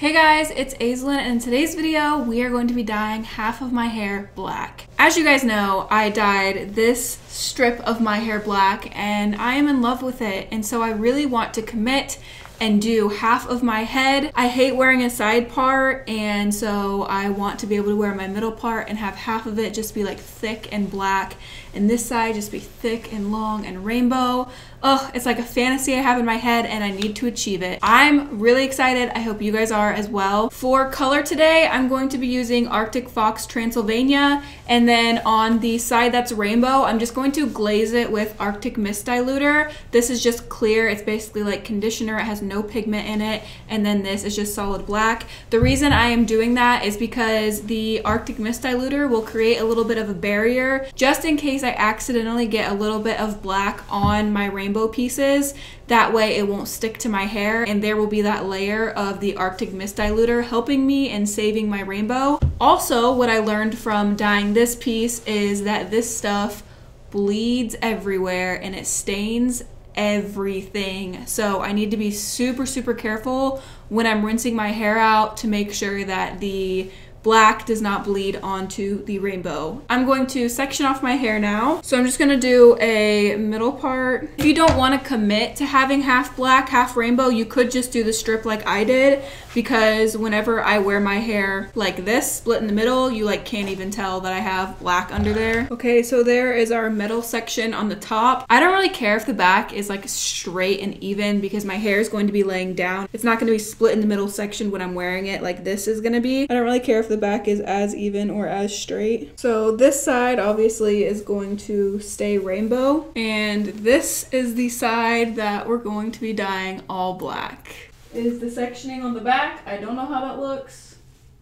Hey guys, it's Aislinn and in today's video we are going to be dyeing half of my hair black. As you guys know, I dyed this strip of my hair black and I am in love with it and so I really want to commit and do half of my head. I hate wearing a side part and so I want to be able to wear my middle part and have half of it just be like thick and black and this side just be thick and long and rainbow. Ugh, it's like a fantasy I have in my head and I need to achieve it. I'm really excited. I hope you guys are as well. For color today, I'm going to be using Arctic Fox Transylvania and then on the side that's rainbow, I'm just going to glaze it with Arctic Mist Diluter. This is just clear. It's basically like conditioner. It has no pigment in it. And then this is just solid black. The reason I am doing that is because the Arctic Mist Diluter will create a little bit of a barrier just in case I accidentally get a little bit of black on my rainbow pieces. That way it won't stick to my hair and there will be that layer of the Arctic Mist Diluter helping me and saving my rainbow. Also, what I learned from dyeing this piece is that this stuff bleeds everywhere and it stains everything. So I need to be super, super careful when I'm rinsing my hair out to make sure that the black does not bleed onto the rainbow. I'm going to section off my hair now. So I'm just gonna do a middle part. If you don't wanna commit to having half black, half rainbow, you could just do the strip like I did because whenever I wear my hair like this, split in the middle, you like can't even tell that I have black under there. Okay, so there is our middle section on the top. I don't really care if the back is like straight and even because my hair is going to be laying down. It's not gonna be split in the middle section when I'm wearing it like this is gonna be. I don't really care if the back is as even or as straight. So this side obviously is going to stay rainbow and this is the side that we're going to be dyeing all black. Is the sectioning on the back. I don't know how that looks.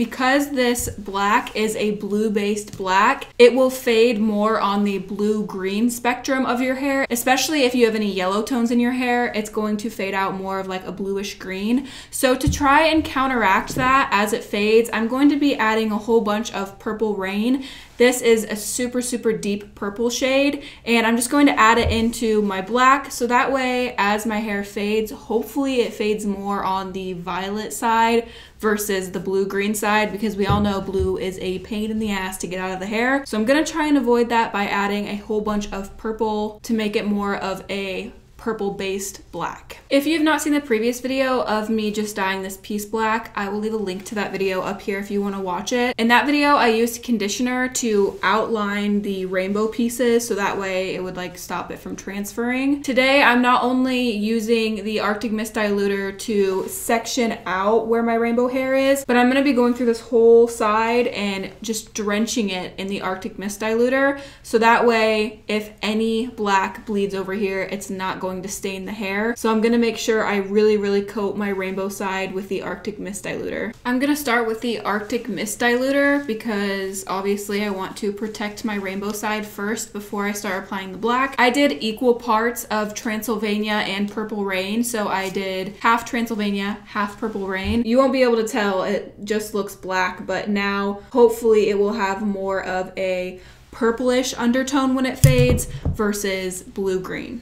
Because this black is a blue based black, it will fade more on the blue green spectrum of your hair, especially if you have any yellow tones in your hair, it's going to fade out more of like a bluish green. So to try and counteract that as it fades, I'm going to be adding a whole bunch of Purple Rain this is a super, super deep purple shade, and I'm just going to add it into my black, so that way, as my hair fades, hopefully it fades more on the violet side versus the blue-green side, because we all know blue is a pain in the ass to get out of the hair. So I'm gonna try and avoid that by adding a whole bunch of purple to make it more of a purple based black. If you have not seen the previous video of me just dyeing this piece black, I will leave a link to that video up here if you want to watch it. In that video, I used conditioner to outline the rainbow pieces so that way it would like stop it from transferring. Today, I'm not only using the Arctic Mist Diluter to section out where my rainbow hair is, but I'm going to be going through this whole side and just drenching it in the Arctic Mist Diluter so that way if any black bleeds over here, it's not going going to stain the hair. So I'm gonna make sure I really, really coat my rainbow side with the Arctic Mist Diluter. I'm gonna start with the Arctic Mist Diluter because obviously I want to protect my rainbow side first before I start applying the black. I did equal parts of Transylvania and Purple Rain. So I did half Transylvania, half Purple Rain. You won't be able to tell, it just looks black, but now hopefully it will have more of a purplish undertone when it fades versus blue-green.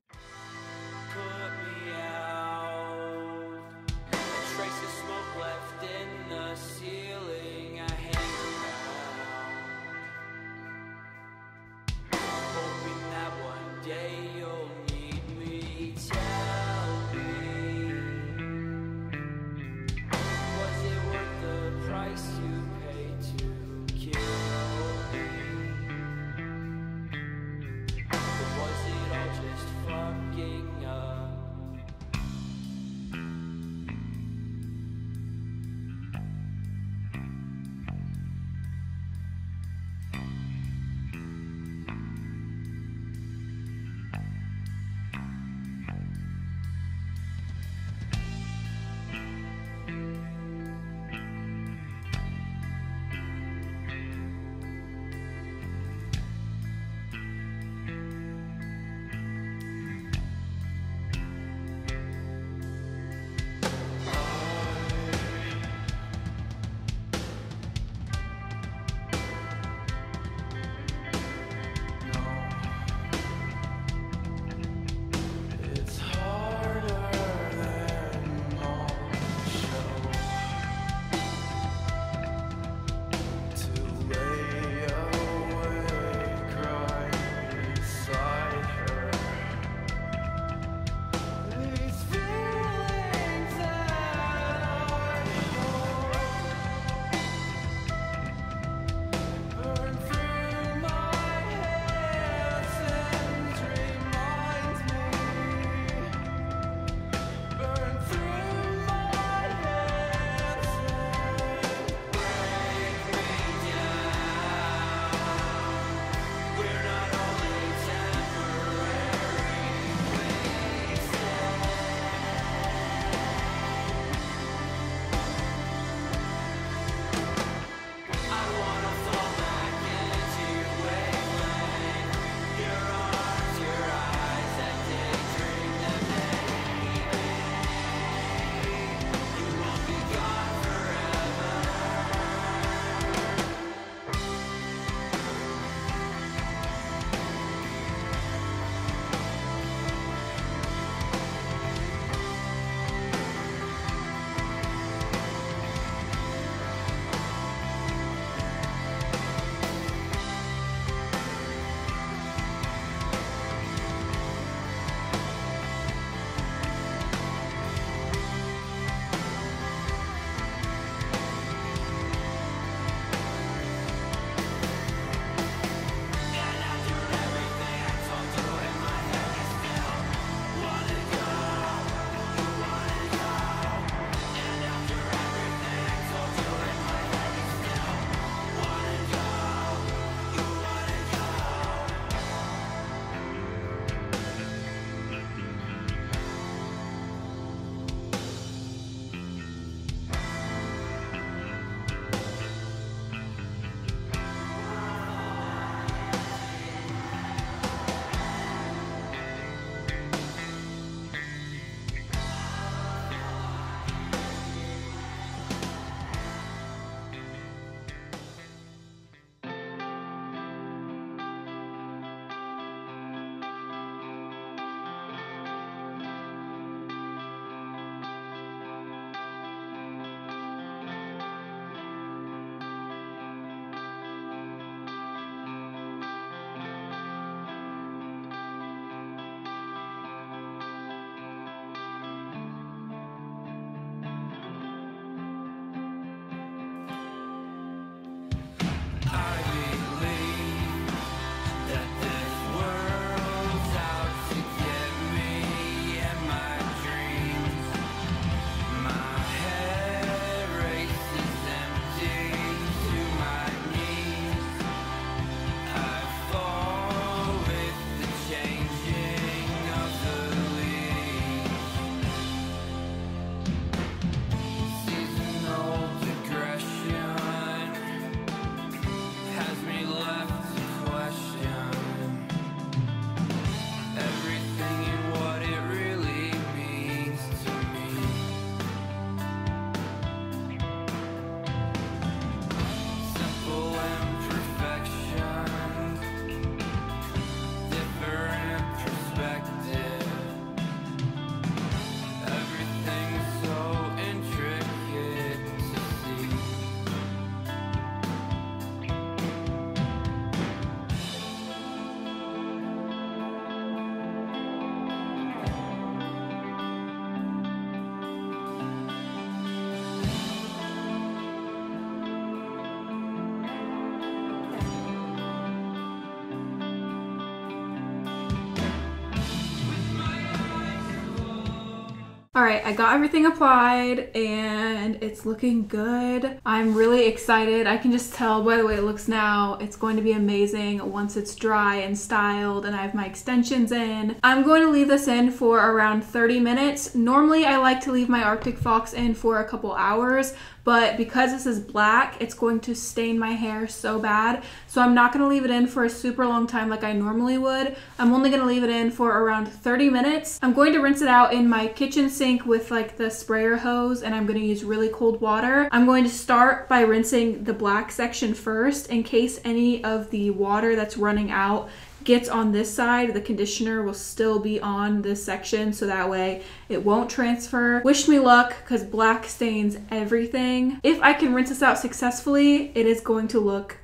All right, I got everything applied and it's looking good. I'm really excited. I can just tell by the way it looks now, it's going to be amazing once it's dry and styled and I have my extensions in. I'm going to leave this in for around 30 minutes. Normally I like to leave my Arctic Fox in for a couple hours, but because this is black, it's going to stain my hair so bad. So I'm not gonna leave it in for a super long time like I normally would. I'm only gonna leave it in for around 30 minutes. I'm going to rinse it out in my kitchen sink with like the sprayer hose and I'm gonna use really cold water. I'm going to start by rinsing the black section first in case any of the water that's running out gets on this side, the conditioner will still be on this section so that way it won't transfer. Wish me luck because black stains everything. If I can rinse this out successfully, it is going to look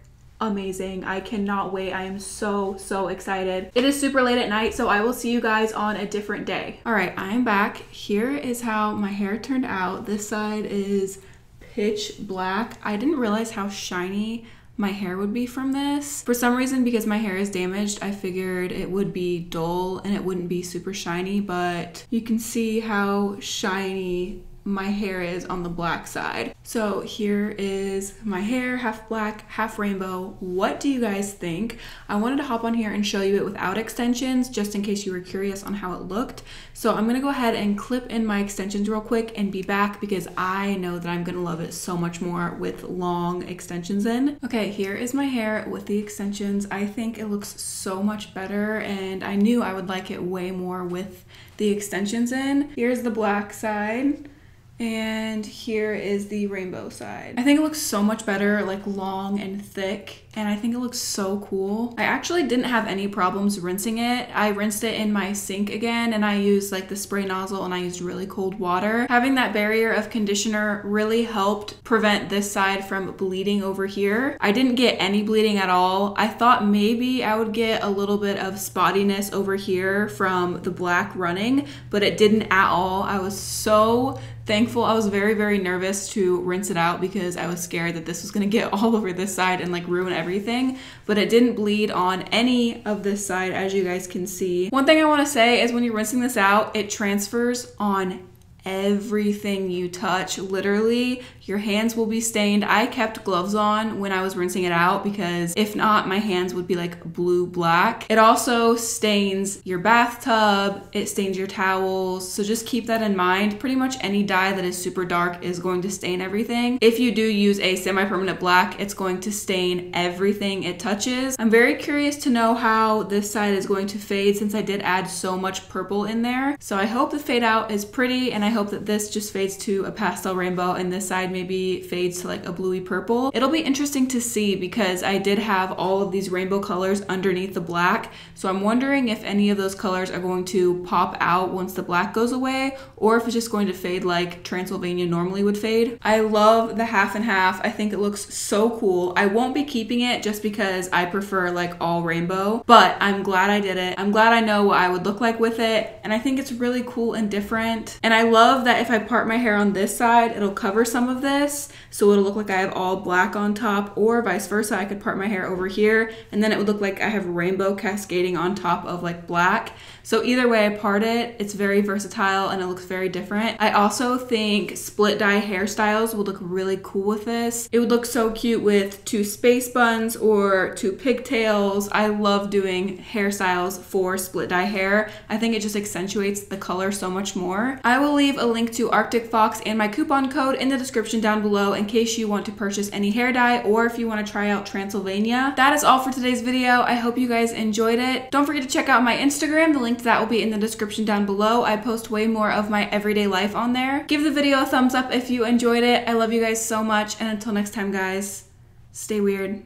amazing. I cannot wait. I am so, so excited. It is super late at night, so I will see you guys on a different day. All right, I'm back. Here is how my hair turned out. This side is pitch black. I didn't realize how shiny my hair would be from this. For some reason, because my hair is damaged, I figured it would be dull and it wouldn't be super shiny, but you can see how shiny my hair is on the black side. So here is my hair, half black, half rainbow. What do you guys think? I wanted to hop on here and show you it without extensions, just in case you were curious on how it looked. So I'm gonna go ahead and clip in my extensions real quick and be back because I know that I'm gonna love it so much more with long extensions in. Okay, here is my hair with the extensions. I think it looks so much better and I knew I would like it way more with the extensions in. Here's the black side. And here is the rainbow side. I think it looks so much better, like long and thick and I think it looks so cool. I actually didn't have any problems rinsing it. I rinsed it in my sink again and I used like the spray nozzle and I used really cold water. Having that barrier of conditioner really helped prevent this side from bleeding over here. I didn't get any bleeding at all. I thought maybe I would get a little bit of spottiness over here from the black running, but it didn't at all. I was so thankful. I was very, very nervous to rinse it out because I was scared that this was gonna get all over this side and like ruin everything but it didn't bleed on any of this side as you guys can see. One thing I wanna say is when you're rinsing this out, it transfers on everything you touch. Literally, your hands will be stained. I kept gloves on when I was rinsing it out because if not, my hands would be like blue black. It also stains your bathtub, it stains your towels. So just keep that in mind. Pretty much any dye that is super dark is going to stain everything. If you do use a semi-permanent black, it's going to stain everything it touches. I'm very curious to know how this side is going to fade since I did add so much purple in there. So I hope the fade out is pretty and I hope that this just fades to a pastel rainbow and this side maybe fades to like a bluey purple. It'll be interesting to see because I did have all of these rainbow colors underneath the black. So I'm wondering if any of those colors are going to pop out once the black goes away or if it's just going to fade like Transylvania normally would fade. I love the half and half. I think it looks so cool. I won't be keeping it just because I prefer like all rainbow, but I'm glad I did it. I'm glad I know what I would look like with it. And I think it's really cool and different. And I love that if I part my hair on this side, it'll cover some of this. So it'll look like I have all black on top or vice versa. I could part my hair over here and then it would look like I have rainbow cascading on top of like black. So either way I part it, it's very versatile and it looks very different. I also think split dye hairstyles would look really cool with this. It would look so cute with two space buns or two pigtails. I love doing hairstyles for split dye hair. I think it just accentuates the color so much more. I will leave a link to Arctic Fox and my coupon code in the description down below in case you want to purchase any hair dye or if you want to try out Transylvania. That is all for today's video. I hope you guys enjoyed it. Don't forget to check out my Instagram. The link link to that will be in the description down below. I post way more of my everyday life on there. Give the video a thumbs up if you enjoyed it. I love you guys so much. And until next time, guys, stay weird.